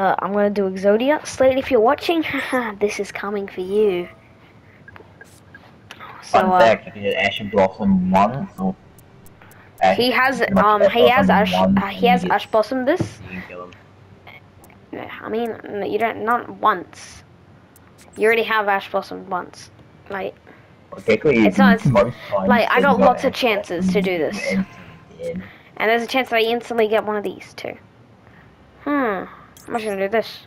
Uh, I'm gonna do Exodia. Slade, if you're watching, this is coming for you. So, Fun uh, fact, if you did Ash and Blossom once, or Ash- he has, um, Ash he has Ash, uh, he has Ash Blossom this. You can kill him. I mean, you don't, not once. You already have Ash Blossom once. Like, It's not- it's- like, I got lots of chances to do this. and there's a chance that I instantly get one of these too. I'm just gonna do this.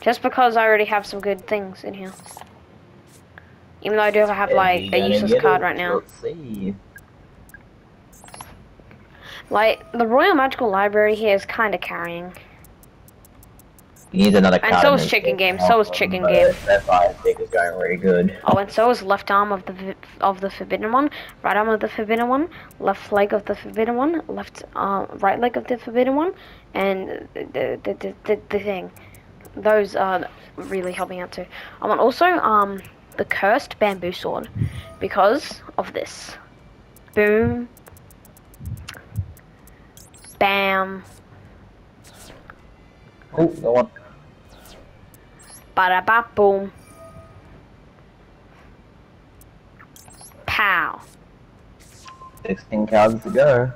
Just because I already have some good things in here. Even though I do have like a useless card right now. Let's see. Like, the Royal Magical Library here is kind of carrying. You need another And so is Chicken Game, so is Chicken Game. That fire stick is going really good. Oh, and so is left arm of the of the forbidden one, right arm of the forbidden one, left leg of the forbidden one, left uh, right leg of the forbidden one, and the the, the, the, the thing. Those are really helping out too. I want also um the cursed bamboo sword because of this. Boom. Bam. Oh, go on. Bada ba boom. Pow. 16 cards to go.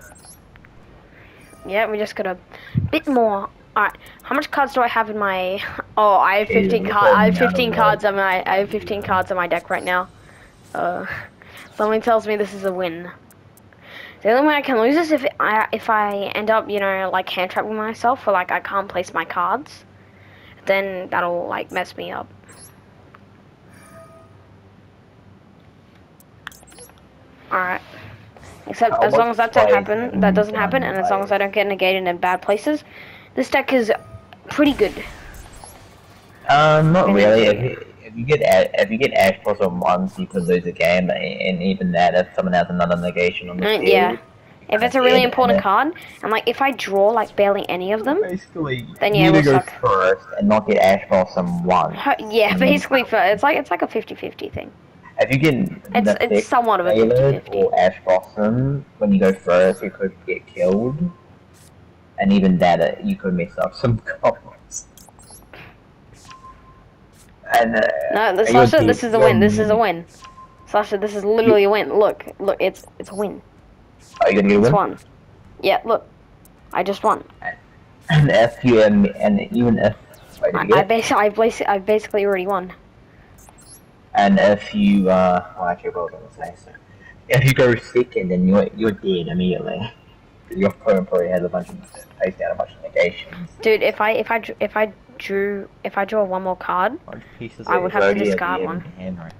Yeah, we just got a bit more. Alright, how much cards do I have in my? Oh, I have 15 cards. I have 15 cards on my. I have 15 cards on my deck right now. Uh, something tells me this is a win. The only way I can lose is if I if I end up, you know, like hand trapping myself, or like I can't place my cards. Then that'll like mess me up. Alright. Except How as long as that doesn't happen, that doesn't happen, and as long as I don't get negated in bad places, this deck is pretty good. Um, not really. if- you, if you get if you get Ash Blossom once, you could lose a game, and even that, if someone has another negation on the Uh, field. yeah. If it's a really important and card, and like if I draw like barely any of them, Basically, Then you yeah, need to we'll go suck. first and not get Ash Blossom once. yeah, basically for it's like it's like a 50-50 thing. If you get It's it's thick somewhat of a Tailored 50-50. or Ash Blossom, when you go first, you could get killed, and even that, uh, you could mess up some cards. And uh, No, the are you a Sasha, this is a win. This is a win. Sasha, this is literally a win. Look, look, it's it's a win. Are you gonna get a It's win? one. Yeah, look, I just won. And if you um, and even if wait, I, did I basically, I basically, I basically already won. and if you uh, well actually, what was I gonna say? So, if you go second, then you're you're dead immediately. Your opponent probably has a bunch of faced out a bunch of negations. Dude, if I if I if I drew if I draw one more card, I would have to discard one. hand, right?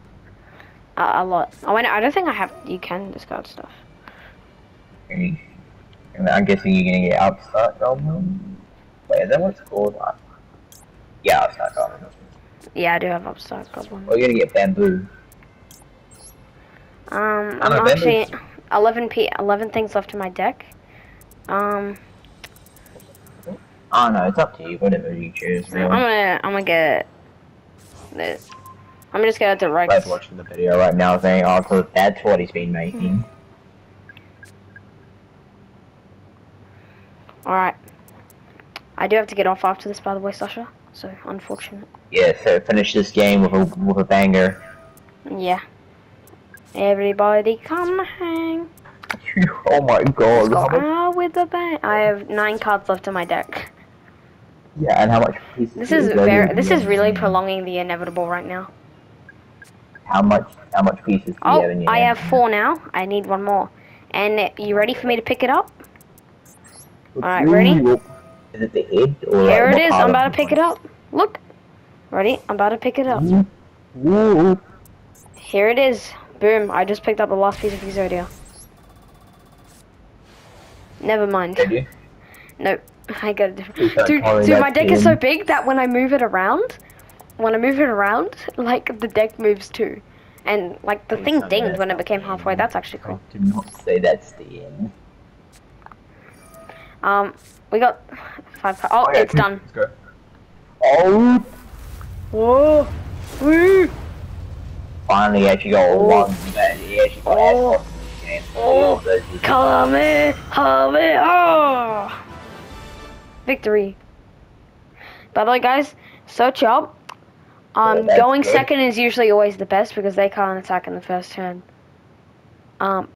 uh, a lot. Oh, wait, I don't think I have. You can discard stuff. And I'm guessing you're gonna get Upstart Goblin. Wait, is that what it's called? Yeah, Upstart Goblin. Yeah, I do have upstart goblin. Or you're gonna get Bamboo. Um, I'm know, actually Bamboo's- 11 p 11 things left in my deck. Um, Oh no, it's up to you. Whatever you choose, I'm gonna I'm gonna get this. I'm just gonna direct. Guy's watching the video right now saying, oh, that's what he's been making. All right. I do have to get off after this, by the way, Sasha. So unfortunate. Yeah, so finish this game with a with a banger. Yeah. Everybody come hang. oh my god. Ah, with the bang. I have nine cards left in my deck. yeah, and how much pieces? This is very. This is really prolonging the inevitable right now. How much? How much pieces do you Oh, have in your I have four now. I need one more. And you ready for me to pick it up? Alright, ready? Is it the head or Here like, it is. I'm about to pick it up. Look. Ready? I'm about to pick it up. Ooh. Here it is. Boom. I just picked up the last piece of Exodia. Never mind. Did? Nope. I got a different. Dude, dude, my deck is so big that when I move it around, when I move it around, like the deck moves too. And like the thing dinged when it became halfway. That's actually cool. Do not say that's the end. Um, we got five. Oh, Okay, it's done. Let's go. Oh, Whoa! Woo! finally, he actually got Oh. one. That he got Oh. oh. game. Oh. All those pieces. Kame! Kame! Oh! victory. By the way, guys, search up. Um, Well, that's going good. second is usually always the best because they can't attack in the first turn. Um,